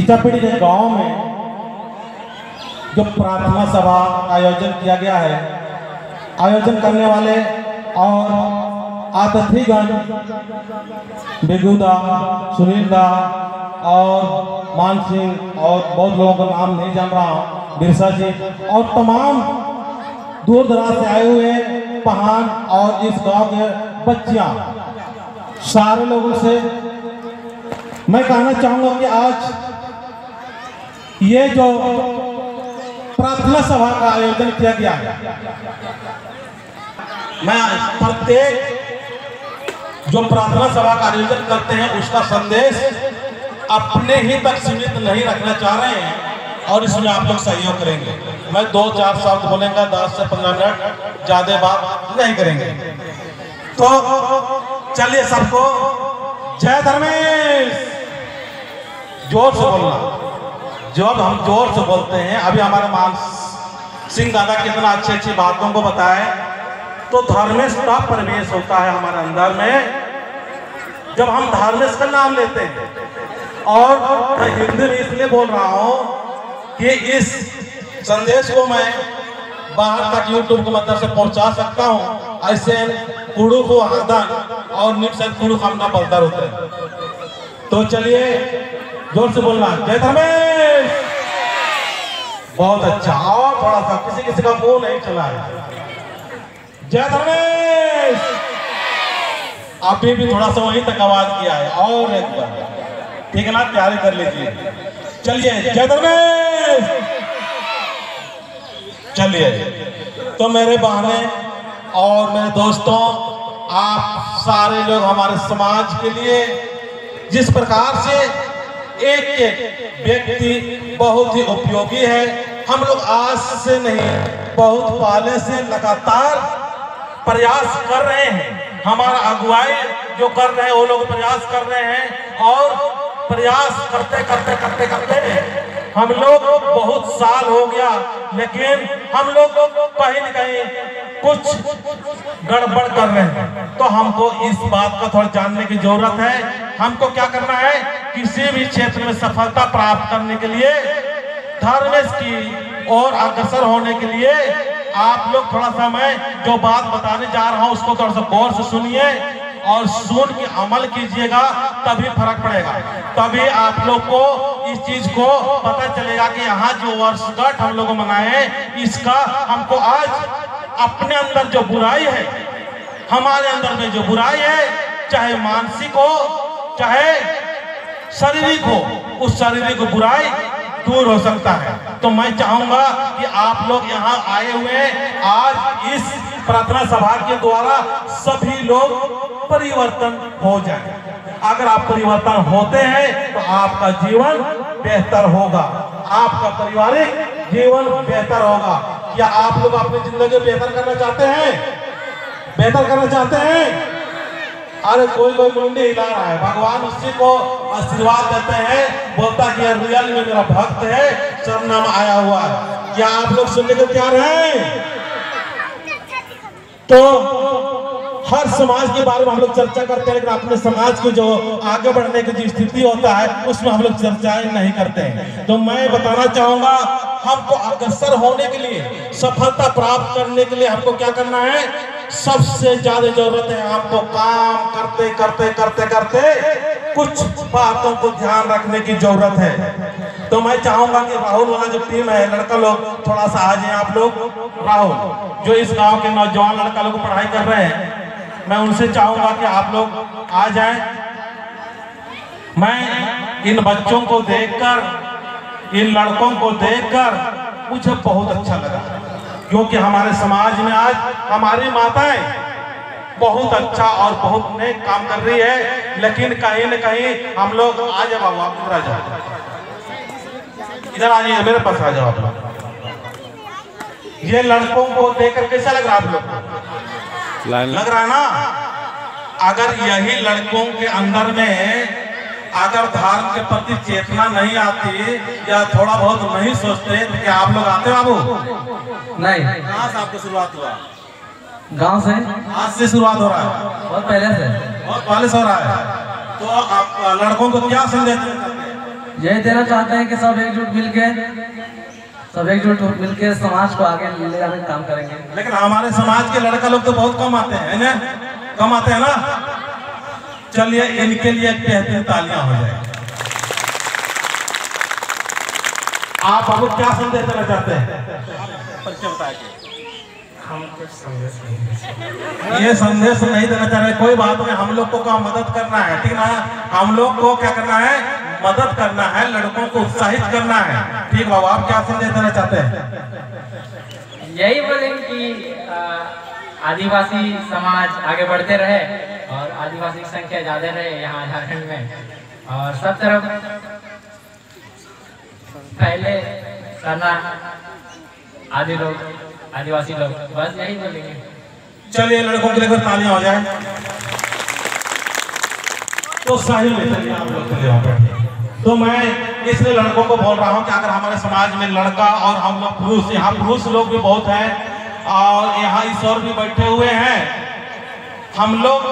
इटापीड़ी के गाँव में जो प्रार्थना सभा आयोजन किया गया है, आयोजन करने वाले और आतिथिगण बेगूदा सुनील दा और मान सिंह और बहुत लोगों का नाम नहीं जान रहा हूँ, बिरसा जी और तमाम दूर दराज से आए हुए पहान और इस गाँव के बच्चियाँ, सारे लोगों से मैं कहना चाहूँगा कि आज ये जो प्रार्थना सभा का आयोजन किया गया है, मैं प्रत्येक जो प्रार्थना सभा का आयोजन करते हैं, उसका संदेश अपने ही तक सीमित नहीं रखना चाह रहे हैं और इसमें आप लोग सहयोग करेंगे। मैं दो चार शब्द बोलेंगे, दस से पंद्रह मिनट, ज़्यादा बात नहीं करेंगे। तो चलिए सबको, जय धर्मेश। ज़ोर से बोलना। जब हम ज़ोर से बोलते हैं, अभी हमारे मान सिंह दादा कितना अच्छी अच्छी बातों को बताए। तो धर्मेश का प्रवेश होता है हमारे अंदर में। जब हम धर्मेश का नाम लेते हैं, और मैं हिंदी में इसलिए बोल रहा हूँ कि इस संदेश को मैं बाहर तक यूट्यूब के मदद से पहुँचा सकता हूँ। ऐसे कुड़ू को आदन और निप कुड़ू हमना बलदार होते तो चलिए ज़ोर से बोलना। जय धर्मेश! बहुत अच्छा। और थोड़ा सा किसी किसी का मुँह नहीं चला है जय धर्मेश! अभी भी थोड़ा सा वहीं तक आवाज़ किया है, और एक बार। ठीक है ना, तैयारी कर लीजिए। चलिए, जय धर्मेश! चलिए तो मेरे बहने और मेरे दोस्तों, आप सारे लोग हमारे समाज के लिए जिस प्रकार से एक एक व्यक्ति बहुत ही उपयोगी है हम लोग आज से नहीं, बहुत पहले से लगातार प्रयास कर रहे हैं। हमारा अगुवाई जो कर रहे हैं, वो लोग प्रयास कर रहे हैं और प्रयास करते करते करते करते हम लोग बहुत साल हो गया, लेकिन हम लोग कहीं न कहीं कुछ गड़बड़ कर रहे हैं। तो हमको इस बात को थोड़ा जानने की ज़रूरत है। हमको क्या करना है? किसी भी क्षेत्र में सफलता प्राप्त करने के लिए धर्मेश की और अग्रसर होने के लिए आप लोग थोड़ा सा मैं जो बात बताने जा रहा हूँ, उसको थोड़ा सा गौर से सुनिए और सुन के अमल कीजिएगा, तभी फ़र्क पड़ेगा। तभी आप लोग को इस चीज़ को पता चलेगा कि यहाँ जो वर्षगठ हम लोग मनाए, इसका हमको आज अपने अंदर जो बुराई है, हमारे अंदर में जो बुराई है, चाहे मानसिक हो, चाहे शारीरिक हो, उस शारीरिक बुराई दूर हो सकता है। तो मैं चाहूँगा कि आप लोग यहाँ आए हुए आज इस प्रार्थना सभा के द्वारा सभी लोग परिवर्तन हो जाए। अगर आप परिवर्तन होते हैं तो आपका जीवन बेहतर होगा। आपका पारिवारिक जीवन बेहतर होगा। क्या आप लोग अपनी ज़िंदगी बेहतर करना चाहते हैं? बेहतर करना चाहते हैं? अरे कोई कोई मुंडी हिला रहा है। भगवान उसी को आशीर्वाद देते हैं। बोलता कि रियल में मेरा भक्त है। सरनाम आया हुआ है। क्या आप लोग सुनने को तैयार हैं? तो हर समाज के बारे में हम लोग चर्चा करते हैं, लेकिन अपने समाज के जो आगे बढ़ने की जो स्थिति होता है, उसमें हम लोग चर्चाएँ नहीं करते हैं। तो मैं बताना चाहूँगा, हमको अग्रसर होने के लिए, सफलता प्राप्त करने के लिए हमको क्या करना है? सबसे ज़्यादा ज़रूरत है आपको काम करते करते करते करते कुछ बातों को ध्यान रखने की ज़रूरत है। तो मैं चाहूँगा कि राहुल वाला जो टीम है, लड़का लोग, थोड़ा सा आ जाए आप लोग। राहुल, जो इस गाँव के नौजवान लड़का लोग पढ़ाई कर रहे हैं, मैं उनसे चाहूँगा कि आप लोग आ जाए। मैं इन बच्चों को देखकर, इन लड़कों को देखकर मुझे बहुत अच्छा लगा। क्योंकि हमारे समाज में आज हमारी माताएँ बहुत अच्छा और बहुत नेक काम कर रही है लेकिन कहीं न कहीं हम लोग आ जाए बाबू आप इधर आ जाओ। इधर आ जाइए मेरे पास आ जाओ आप लोग। ये लड़कों को देखकर कैसा लग रहा है आप लोग? लग रहा है ना? अगर यही लड़कों के अंदर में अगर धर्म के प्रति चेतना नहीं आती या थोड़ा बहुत नहीं सोचते तो क्या आप लोग आते बाबू? नहीं। कहाँ से आपको शुरुआत हुआ? गाँव से। आज से शुरुआत हो रहा है। बहुत पहले से। बहुत पहले से हो रहा है। तो आप लड़कों को क्या संदेश? यही देना चाहते हैं कि सब एकजुट मिलके सब एकजुट मिलके समाज को आगे ले जाने का काम करेंगे। लेकिन हमारे समाज के लड़का लोग तो बहुत कम आते हैं ना? कम आते हैं ना? चलिए इनके लिए बेहतरीन तालियाँ हो जाए आप अब क्या संदेश देना चाहते हैं? ये संदेश नहीं देना चाह रहे, कोई बात नहीं, हम लोग को क्या मदद करना है, ठीक ना? हम लोग को क्या करना है? मदद करना है, लड़कों को उत्साहित करना है। ठीक बाबू, आप क्या संदेश देना चाहते हैं? यही बोलेंगे कि आदिवासी समाज आगे बढ़ते रहे। और आदिवासी संख्या ज़्यादा रहे यहाँ झारखंड में। और सब तरफ़ पहले करना आदि लोग, आदिवासी लोग, बस यही बोलेंगे। चलिए, लड़कों के लिए तालियाँ हो जाए। तो साहिल चलिए आप लोग वहाँ तो मैं इसलिए लड़कों को बोल रहा हूँ कि अगर हमारे समाज में लड़का और हम लोग पुरुष, यहाँ पुरुष लोग भी बहुत हैं और यहाँ ईश्वर भी बैठे हुए हैं, हम लोग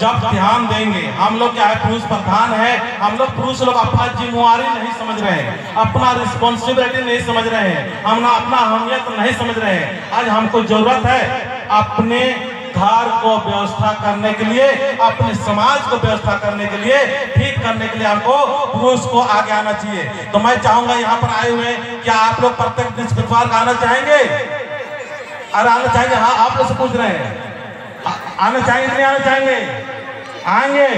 जब ध्यान देंगे। हम लोग क्या है पुरुष प्रधान है। हम लोग पुरुष लोग अपना जिम्मेवारी नहीं समझ रहे हैं। अपना रिस्पॉन्सिबिलिटी नहीं समझ रहे हैं। हम ना अपना अहमियत नहीं समझ रहे हैं। आज हमको ज़रूरत है अपने घर को व्यवस्था करने के लिए, अपने समाज को व्यवस्था करने के लिए, ठीक करने के लिए हमको पुरुष को आगे आना चाहिए। तो मैं चाहूँगा यहाँ पर आए हुए, क्या आप लोग प्रत्येक दिन आना चाहेंगे? अरे आना चाहेंगे? हाँ आप लोग से पूछ रहे हैं। आना कि नहीं आना चाहेंगे आएँगे।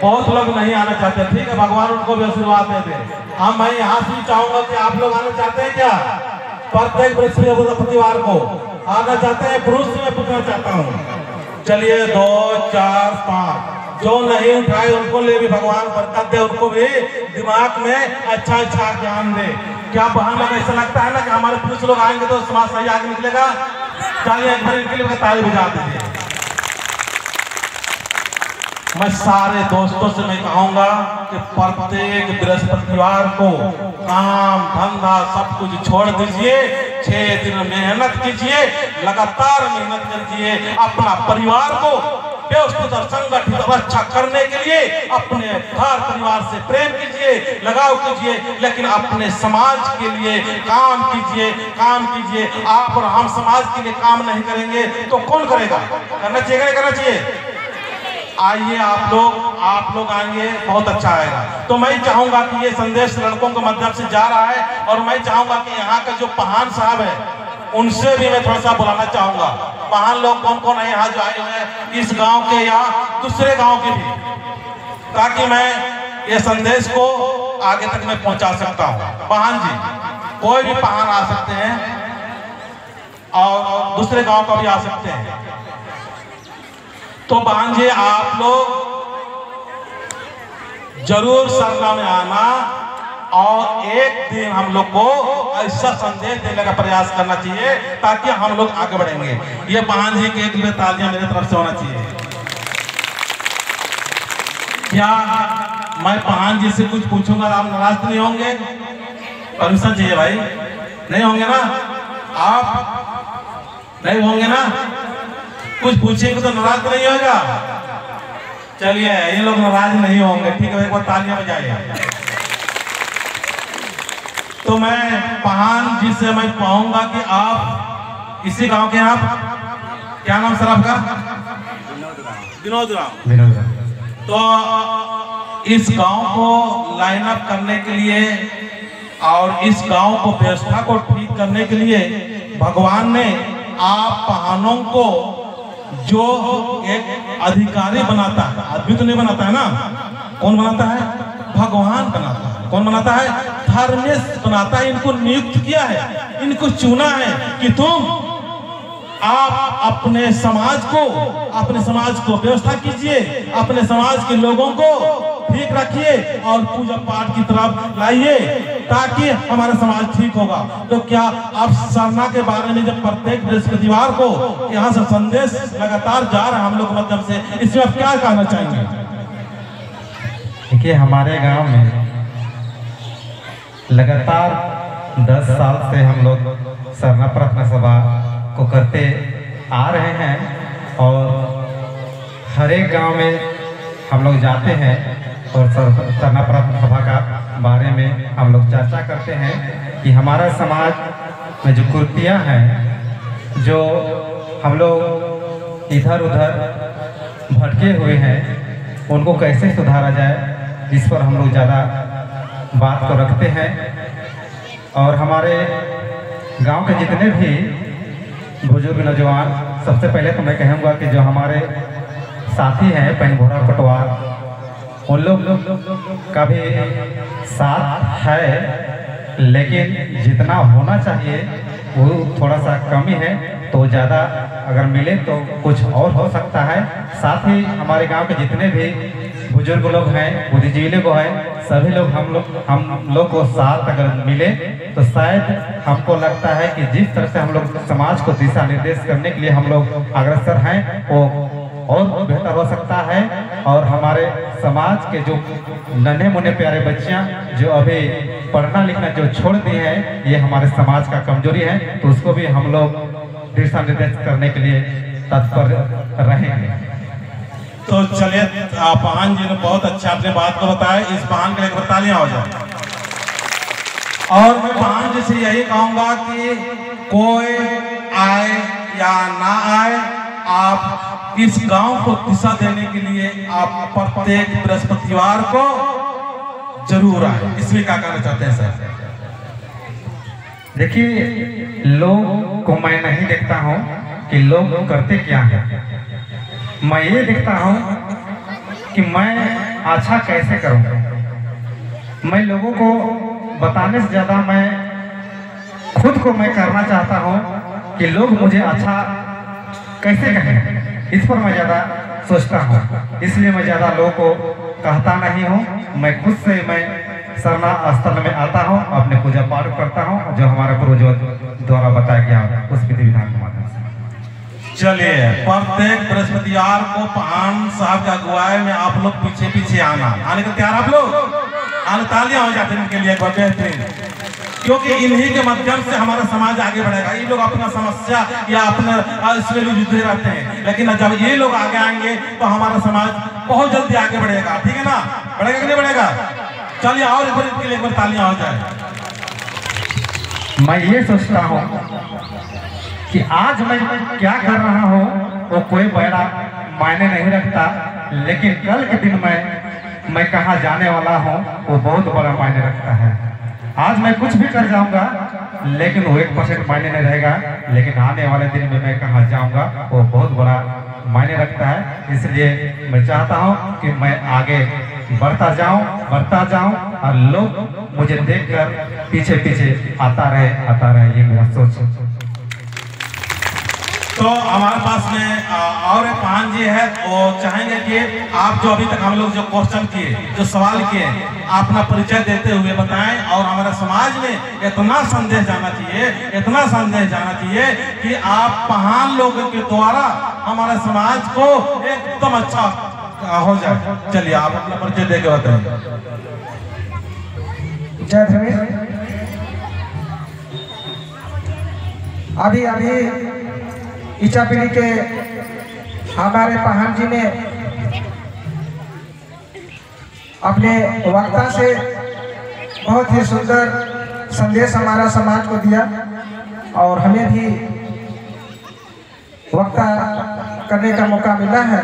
बहुत लोग नहीं आना चाहते। ठीक है, भगवान उनको भी आशीर्वाद दे दे। हम मैं यहाँ से चाहूँगा कि आप लोग आना चाहते हैं क्या? प्रत्येक बृहस्पतिवार को। आना चाहते हैं, पुरुष से मैं पूछना चाहता हूँ। चलिए, दो, चार, पाँच। जो नहीं उठाए, उनको ले भी भगवान बरकत दे, उनको भी दिमाग में अच्छा अच्छा ज्ञान दे। क्या बहन लोग, ऐसा लगता है ना कि हमारे पुरुष लोग आएँगे तो समाज सही आगे निकलेगा? चलिए, एक बार इनके लिए ताली बजा दीजिए। मैं सारे दोस्तों से मैं कहूँगा कि प्रत्येक बृहस्पतिवार को काम, धंधा सब कुछ छोड़ दीजिए। छह दिन मेहनत कीजिए, लगातार मेहनत कीजिए। अपना परिवार को व्यवस्थित और संगठित अच्छा करने के लिए अपने घर परिवार से प्रेम कीजिए, लगाव कीजिए, लेकिन अपने समाज के लिए काम कीजिए काम कीजिए। आप और हम समाज के लिए काम नहीं करेंगे तो कौन करेगा? करना चाहिए करना चाहिए? आइए आप लोग आप लोग आएँगे बहुत अच्छा आएगा। तो मैं चाहूँगा कि ये संदेश लड़कों के माध्यम से जा रहा है और मैं चाहूँगा कि यहाँ का जो पहान साहब है, उनसे भी मैं थोड़ा सा बुलाना चाहूँगा। पहान लोग कौन कौन है? यहाँ जो आए हुए हैं, इस गाँव के या दूसरे गाँव के भी। ताकि मैं ये संदेश को आगे तक मैं पहुँचा सकता हूँ। पहान जी, कोई भी पहान आ सकते हैं और दूसरे गाँव का भी आ सकते हैं। तो भांजे आप लोग ज़रूर सरना में आना और एक दिन हम लोग को ऐसा संदेश देने का प्रयास करना चाहिए ताकि हम लोग आगे बढ़ेंगे। ये बहन जी के एक लिए तालियाँ मेरे तरफ़ से होना चाहिए। क्या मैं बहन जी से कुछ पूछूँगा? आप नाराज़ तो नहीं होंगे? परमिशन चाहिए भाई। नहीं होंगे ना? आप नहीं होंगे ना? कुछ पूछेंगे तो नाराज़ नहीं होगा। चलिए ये लोग नाराज़ नहीं होंगे। ठीक है एक बार तालियाँ बजाइए। तो मैं पहान जी से मैं पाऊँगा कि आप इसी गाँव के आप? क्या नाम सर आपका? विनोद राम। तो इस गाँव को लाइन अप करने के लिए और इस गाँव को व्यवस्था को ठीक करने के लिए भगवान ने आप पहानों को जो एक अधिकारी बनाता है, आदमी तो नहीं बनाता है ना? कौन बनाता है? भगवान बनाता है। कौन बनाता है? धर्मेश बनाता है। इनको नियुक्त किया है। इनको चुना है कि तुम आप अपने समाज को, अपने समाज को व्यवस्था कीजिए, अपने समाज के लोगों को ठीक रखिए और पूजा पाठ की तरफ़ लाइए ताकि हमारा समाज ठीक होगा। तो क्या आप सरना के बारे में जब प्रत्येक बृहस्पतिवार को यहाँ से संदेश लगातार जा रहा है हम लोग माध्यम से, इसमें आप क्या कहना चाहेंगे? देखिए, हमारे गाँव में लगातार 10 साल से हम लोग सरना प्रार्थना सभा को करते आ रहे हैं और हर एक गाँव में हम लोग जाते हैं और सर- सरना सभा का बारे में हम लोग चर्चा करते हैं कि हमारा समाज में जो कुर्तियाँ हैं, जो हम लोग इधर उधर भटके हुए हैं, उनको कैसे सुधारा जाए, इस पर हम लोग ज़्यादा बात को रखते हैं। और हमारे गाँव के जितने भी बुज़ुर्ग नौजवान, सबसे पहले तो मैं कहूँगा कि जो हमारे साथी हैं पेनघोड़ा पटवार उन लोग का भी साथ है, लेकिन जितना होना चाहिए, वो थोड़ा सा कमी है। तो ज़्यादा अगर मिले तो कुछ और हो सकता है। साथ ही हमारे गाँव के जितने भी बुज़ुर्ग लोग हैं बुद्धिजीवी लोग हैं, सभी लोग हम लोग हम लोग को साथ अगर मिले तो शायद हमको लगता है कि जिस तरह से हम लोग समाज को दिशा निर्देश करने के लिए हम लोग अग्रसर हैं, वो और बेहतर हो सकता है? और हमारे समाज के जो नन्हे मुन्ने प्यारे बच्चियाँ, जो अभी पढ़ना लिखना जो छोड़ दी हैं, ये हमारे समाज का कमज़ोरी है तो उसको भी हम लोग दिशा निर्देश करने के लिए तत्पर रहेंगे। तो चलिए पहान जी ने बहुत अच्छा अपने बात को बताया, इस पहान के लिए एक हो जाए और मैं पहान जी से यही कहूँगा कि कोई आए या ना आए, आप इस गाँव को दिशा देने के लिए आप प्रत्येक बृहस्पतिवार को ज़रूर आए। इसमें क्या कहना चाहते हैं, सर? देखिए, लोग को मैं नहीं देखता हूँ कि लोग करते क्या है। मैं ये देखता हूँ कि मैं अच्छा कैसे करूँ। मैं लोगों को बताने से ज़्यादा मैं खुद को मैं करना चाहता हूँ कि लोग मुझे अच्छा कैसे कहें। इस पर मैं ज़्यादा सोचता हूँ। इसलिए मैं ज़्यादा लोगों को कहता नहीं हूँ। मैं खुद से मैं सरना स्थल में आता हूँ, अपने पूजा पाठ करता हूँ, जो हमारे पूर्वजों द्वारा बताया गया उस विधि विधान के माध्यम से। चलिए, प्रत्येक बृहस्पतिवार को पहान साहब के अगुवाई में आप लोग पीछे पीछे आना। आने को तैयार आप लोग? आने तालियाँ हो जाते हैं इनके लिए बेहतरीन। क्योंकि इन्हीं के माध्यम से हमारा समाज आगे बढ़ेगा। ये लोग अपना समस्या या अपना इसमें भी जुटे रहते हैं। लेकिन जब ये लोग आगे आएँगे तो हमारा समाज बहुत जल्दी आगे बढ़ेगा। ठीक है ना? बढ़ेगा कि नहीं बढ़ेगा? चलिए और इनके लिए तालियाँ हो जाए। मैं ये सोचता हूँ कि आज मैं क्या कर रहा हूँ, वो कोई बड़ा मायने नहीं रखता। लेकिन कल के दिन में, मैं कहाँ जाने वाला हूँ, वो बहुत बड़ा मायने रखता है। आज मैं कुछ भी कर जाऊँगा, लेकिन वो एक परसेंट मायने नहीं रहेगा। लेकिन आने वाले दिन में मैं कहा जाऊँगा, वो बहुत बड़ा मायने रखता है। इसलिए मैं चाहता हूँ कि मैं आगे बढ़ता जाऊँ बढ़ता जाऊँ, और लोग मुझे देखकर पीछे पीछे आता रहे आता रहे, ये मेरा सोच। तो हमारे पास में और एक पान जी है, वो चाहेंगे कि आप जो अभी तक हम लोग जो क्वेश्चन किए, जो सवाल किए, अपना परिचय देते हुए बताएँ, और हमारे समाज में इतना संदेश जाना चाहिए, इतना संदेश जाना चाहिए कि आप पहान लोगों के द्वारा हमारे समाज को एकदम अच्छा हो जाए। चलिए, आप अपना परिचय दे के धर्मेश अभी अभी इचापीढ़ी के हमारे पहान जी ने अपने वक्ता से बहुत ही सुंदर संदेश हमारा समाज को दिया और हमें भी वक्ता करने का मौका मिला है,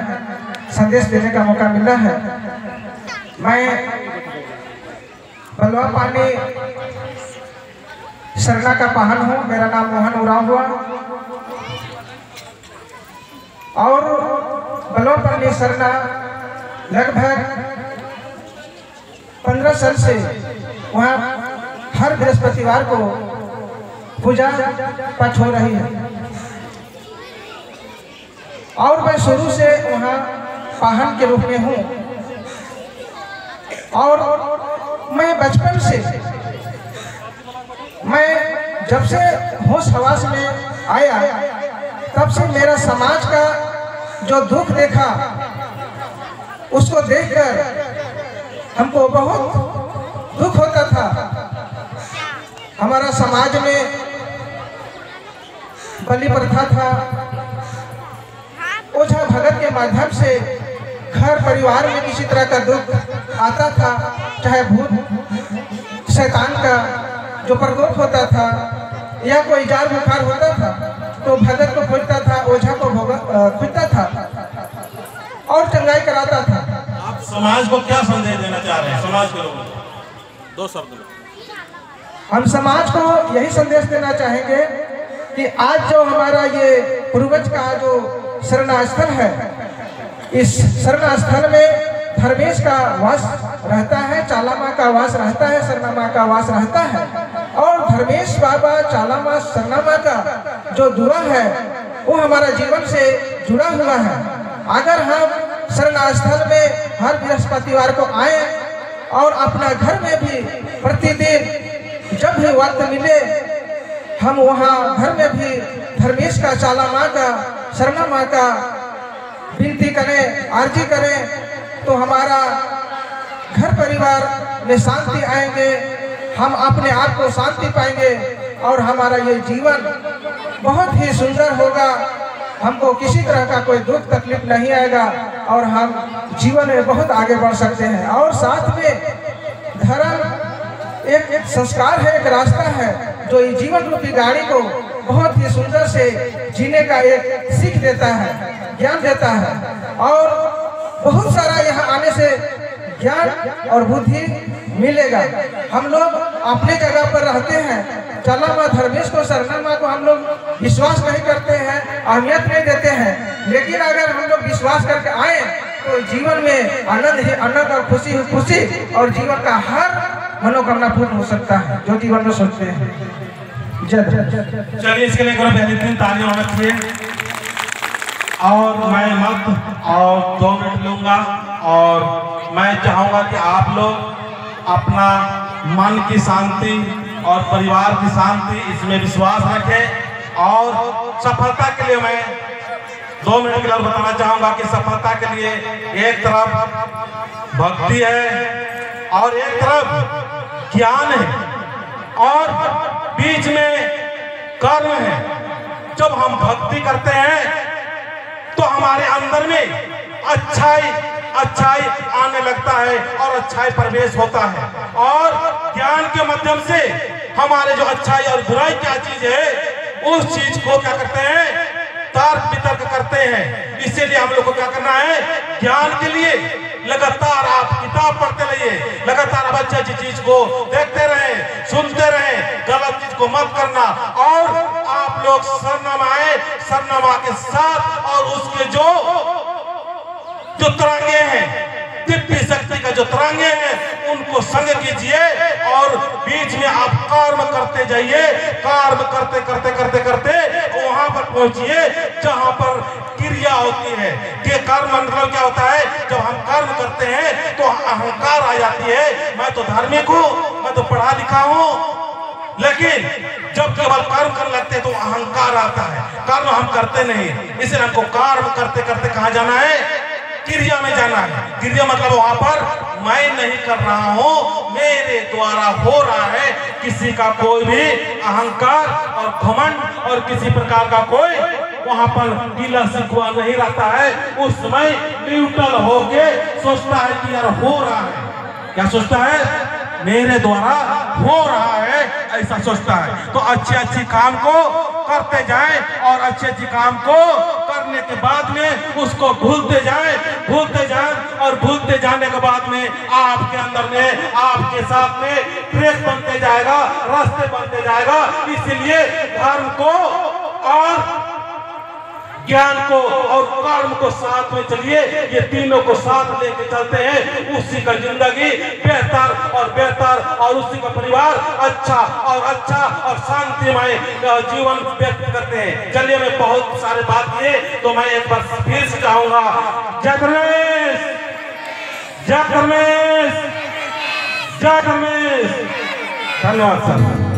संदेश देने का मौका मिला है। मैं बलवा पानी सरना का पहन हूँ, मेरा नाम मोहन उराव हुआ। और पानी सरना लगभग पंद्रह साल से वहाँ हर बृहस्पतिवार को पूजा पाठ हो रही है। और मैं शुरू से वहाँ पाहन के रूप में हूँ। और मैं बचपन से मैं जब से होश हवास में आया, तब से मेरा समाज का जो दुख देखा, उसको देखकर हमको बहुत दुख होता था। हमारा समाज में बलि प्रथा था। ओझा भगत के माध्यम से घर परिवार में किसी तरह का दुख आता था, चाहे भूत, शैतान का जो प्रकोप होता था या कोई जार बुखार होता था तो भगत को खोजता था ओझा को भोगा- खोजता था और चंगाई कराता था। आप समाज को क्या संदेश देना चाह रहे हैं? समाज के लोगों को। दो शब्द हम समाज को यही संदेश देना चाहेंगे कि आज जो हमारा ये पूर्वज का जो शरणास्थल है इस शरणास्थल में धर्मेश का वास रहता है चालामा का वास रहता है सरनामा का वास रहता है। और धर्मेश बाबा चालामा सरनामा का जो दुआ है वो हमारा जीवन से जुड़ा हुआ है। अगर हम शरणास्थल में हर बृहस्पतिवार को आए और अपना घर में भी प्रतिदिन जब भी वक्त मिले, हम वहाँ घर में भी धर्मेश का चाला माँ का शर्मा माँ का विनती करें आरजी करें तो हमारा घर परिवार में शांति आएँगे, हम अपने आप को शांति पाएँगे और हमारा ये जीवन बहुत ही सुंदर होगा। हमको किसी तरह का कोई दुख तकलीफ़ नहीं आएगा और हम जीवन में बहुत आगे बढ़ सकते हैं। और साथ में धर्म एक संस्कार है, एक रास्ता है, जो ये जीवन रूपी गाड़ी को बहुत ही सुंदर से जीने का एक सीख देता है, ज्ञान देता है। और बहुत सारा यहाँ आने से ज्ञान और बुद्धि मिलेगा। हम लोग अपने जगह पर रहते हैं। चला माँ धर्मेश को सरना माँ को हम विश्वास नहीं करते हैं, अहमियत नहीं देते हैं। लेकिन अगर हम लोग विश्वास करके आए तो जीवन में आनंद ही आनंद और खुशी ही खुशी और जीवन का हर मनोकामना पूर्ण हो सकता है। जो जीवन में सोचते हैं। चलिए, इसके लिए बेहतरीन तालियाँ होना चाहिए और मैं मत और दो मिनट लूँगा। और मैं चाहूँगा कि आप लोग अपना मन की शांति और परिवार की शांति इसमें विश्वास रखें। और सफलता के लिए मैं दो मिनट के लिए बताना चाहूँगा कि सफलता के लिए एक तरफ़ भक्ति है और एक तरफ़ ज्ञान है और बीच में कर्म है। जब हम भक्ति करते हैं तो हमारे अंदर में अच्छाई अच्छाई आने लगता है और अच्छाई प्रवेश होता है। और ज्ञान के माध्यम से हमारे जो अच्छाई और बुराई क्या चीज़ है उस चीज़ को क्या करते हैं? तर्क वितर्क करते हैं। इसीलिए हम लोग को क्या करना है? ज्ञान के लिए लगातार आप किताब पढ़ते रहिए। लगातार आप अच्छी अच्छी चीज़ को देखते रहे, सुनते रहे, गलत चीज़ को मत करना। और आप लोग सरनामा आए, सरनामा के साथ और उसके जो जो तरंगे हैं दिव्य शक्ति का जो तरंगे हैं, उनको संग कीजिए और बीच में आप कर्म करते जाइए। कर्म करते करते करते करते वहाँ पर पहुंचिए जहाँ पर क्रिया होती है। कि कर्म मतलब क्या होता है? जब हम कर्म करते हैं तो अहंकार आ जाती है। मैं तो धार्मिक हूँ, मैं तो पढ़ा लिखा हूँ, लेकिन जब केवल कर्म करने लगते हैं तो अहंकार आता है। कर्म हम करते नहीं, इसलिए हमको कर्म करते करते कहा जाना है? क्रिया में जाना है। गिरजा मतलब वहाँ पर मैं नहीं कर रहा हूँ, मेरे द्वारा हो रहा है। किसी का कोई भी अहंकार और घमंड और किसी प्रकार का कोई वहाँ पर गीला सिखवा नहीं रहता है। उस समय न्यूट्रल होके सोचता है कि यार हो रहा है। क्या सोचता है? मेरे द्वारा हो रहा है, ऐसा सोचता है। तो अच्छे अच्छे काम को करते जाएँ और अच्छे अच्छे काम को करने के बाद में उसको भूलते जाए भूलते जाए और भूलते जाने के बाद में आपके अंदर में, आपके साथ में ट्रेस बनते जाएगा, रास्ते बनते जाएगा। इसलिए धर्म को और ज्ञान को और कर्म को साथ में चलिए, ये तीनों को साथ लेके चलते हैं। उसी का ज़िंदगी बेहतर और बेहतर और उसी का परिवार अच्छा और अच्छा और शांतिमय जीवन व्यक्त करते हैं। चलिए, मैं बहुत सारे बात किए तो मैं एक बार फिर से चाहूँगा धर्मेश जय धर्मेश धन्यवाद, सर।